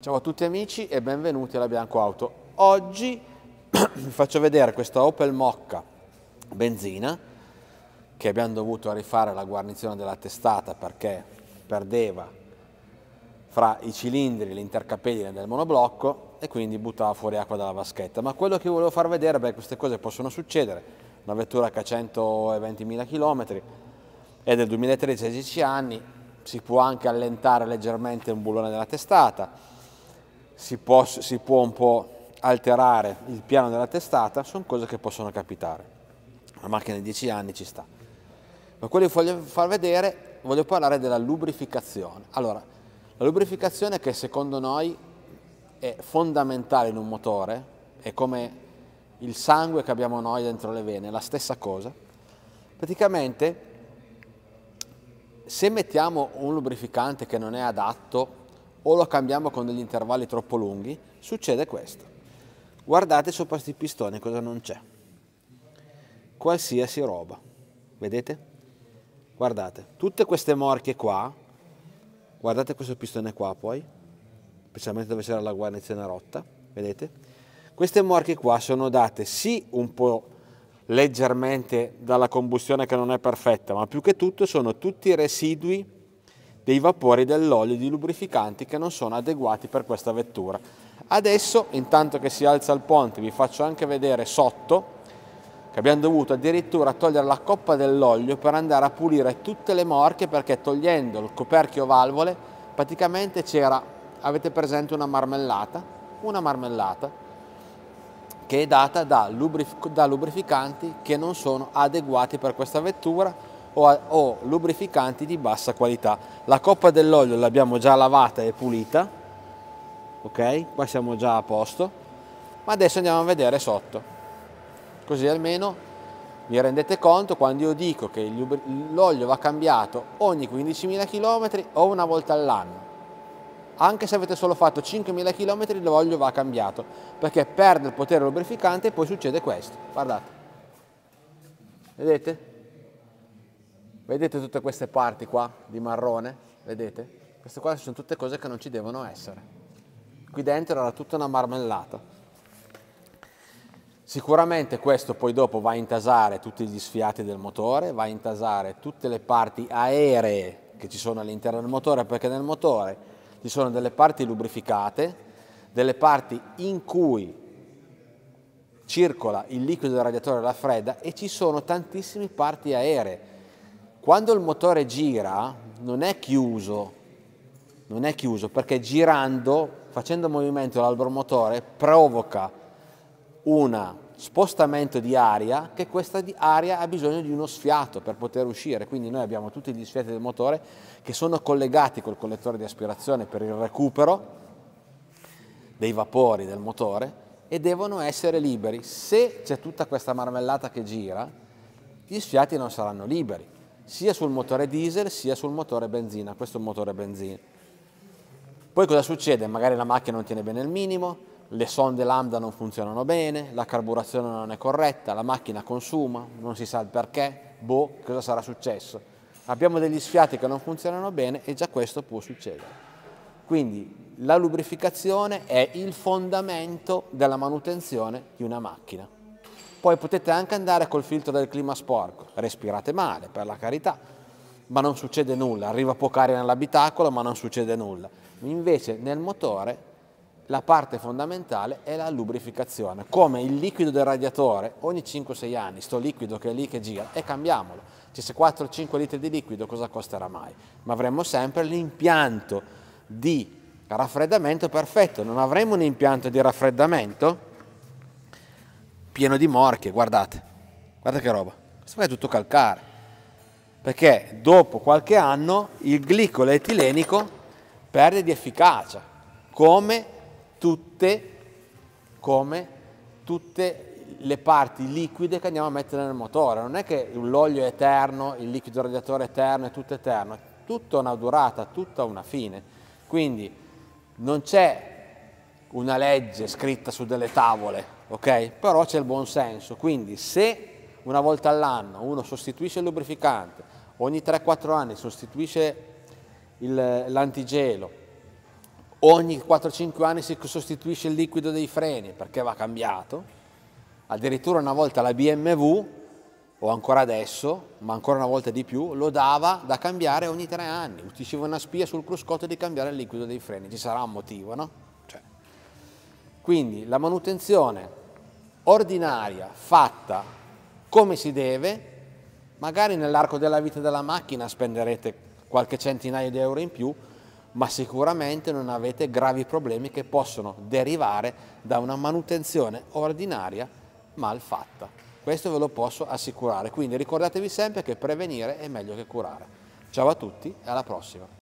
Ciao a tutti amici e benvenuti alla Bianco Auto. Oggi vi faccio vedere questa Opel Mocca benzina che abbiamo dovuto rifare la guarnizione della testata perché perdeva fra i cilindri l'intercapedine del monoblocco e quindi buttava fuori acqua dalla vaschetta. Ma quello che volevo far vedere, beh queste cose possono succedere, una vettura che ha 120.000 km, è del 2013, 10 anni, si può anche allentare leggermente un bullone della testata, si può, si può un po' alterare il piano della testata, sono cose che possono capitare. La macchina di 10 anni ci sta. Ma quello che voglio far vedere, voglio parlare della lubrificazione. Allora, la lubrificazione che secondo noi è fondamentale in un motore, è come il sangue che abbiamo noi dentro le vene, è la stessa cosa. Praticamente, se mettiamo un lubrificante che non è adatto o lo cambiamo con degli intervalli troppo lunghi, succede questo. Guardate sopra questi pistoni cosa non c'è. Qualsiasi roba. Vedete? Guardate, tutte queste morchie qua, guardate questo pistone qua poi, specialmente dove c'era la guarnizione rotta, vedete? Queste morchie qua sono date sì un po' leggermente dalla combustione che non è perfetta, ma più che tutto sono tutti residui dei vapori dell'olio di lubrificanti che non sono adeguati per questa vettura. Adesso, intanto che si alza il ponte, vi faccio anche vedere sotto che abbiamo dovuto addirittura togliere la coppa dell'olio per andare a pulire tutte le morche perché togliendo il coperchio valvole praticamente c'era, avete presente una marmellata, una marmellata che è data da, lubrif da lubrificanti che non sono adeguati per questa vettura o, o lubrificanti di bassa qualità. La coppa dell'olio l'abbiamo già lavata e pulita, ok? Qua siamo già a posto, ma adesso andiamo a vedere sotto. Così almeno vi rendete conto quando io dico che l'olio va cambiato ogni 15.000 km o una volta all'anno. Anche se avete solo fatto 5.000 km l'olio va cambiato perché perde il potere lubrificante e poi succede questo. Guardate. Vedete? Vedete tutte queste parti qua di marrone? Vedete? Queste qua sono tutte cose che non ci devono essere. Qui dentro era tutta una marmellata. Sicuramente questo poi dopo va a intasare tutti gli sfiati del motore, va a intasare tutte le parti aeree che ci sono all'interno del motore, perché nel motore ci sono delle parti lubrificate, delle parti in cui circola il liquido del radiatore della fredda e ci sono tantissime parti aeree quando il motore gira non è chiuso, non è chiuso perché girando, facendo movimento l'albero motore, provoca un spostamento di aria che questa aria ha bisogno di uno sfiato per poter uscire, quindi noi abbiamo tutti gli sfiati del motore che sono collegati col collettore di aspirazione per il recupero dei vapori del motore e devono essere liberi. Se c'è tutta questa marmellata che gira, gli sfiati non saranno liberi sia sul motore diesel sia sul motore benzina, questo è un motore benzina. Poi cosa succede? Magari la macchina non tiene bene il minimo, le sonde lambda non funzionano bene, la carburazione non è corretta, la macchina consuma, non si sa il perché, boh, cosa sarà successo. Abbiamo degli sfiati che non funzionano bene e già questo può succedere. Quindi la lubrificazione è il fondamento della manutenzione di una macchina. Poi potete anche andare col filtro del clima sporco, respirate male per la carità, ma non succede nulla, arriva poca aria nell'abitacolo ma non succede nulla. Invece nel motore la parte fondamentale è la lubrificazione, come il liquido del radiatore, ogni 5-6 anni sto liquido che è lì che gira e cambiamolo. Ci se 4-5 litri di liquido cosa costerà mai? Ma avremo sempre l'impianto di raffreddamento perfetto, non avremo un impianto di raffreddamento pieno di morchie, guardate, guardate che roba, questo qua è tutto calcare, perché dopo qualche anno il glicolo etilenico perde di efficacia, come tutte, come tutte le parti liquide che andiamo a mettere nel motore, non è che l'olio è eterno, il liquido radiatore è eterno, è tutto eterno, è tutta una durata, tutta una fine, quindi non c'è una legge scritta su delle tavole, ok? Però c'è il buon senso, quindi se una volta all'anno uno sostituisce il lubrificante, ogni 3-4 anni sostituisce l'antigelo ogni 4-5 anni si sostituisce il liquido dei freni perché va cambiato, addirittura una volta la BMW, o ancora adesso, ma ancora una volta di più, lo dava da cambiare ogni 3 anni, usciva una spia sul cruscotto di cambiare il liquido dei freni, ci sarà un motivo, no? Cioè. Quindi la manutenzione ordinaria, fatta come si deve, magari nell'arco della vita della macchina spenderete qualche centinaio di euro in più, ma sicuramente non avete gravi problemi che possono derivare da una manutenzione ordinaria mal fatta. Questo ve lo posso assicurare, quindi ricordatevi sempre che prevenire è meglio che curare. Ciao a tutti e alla prossima!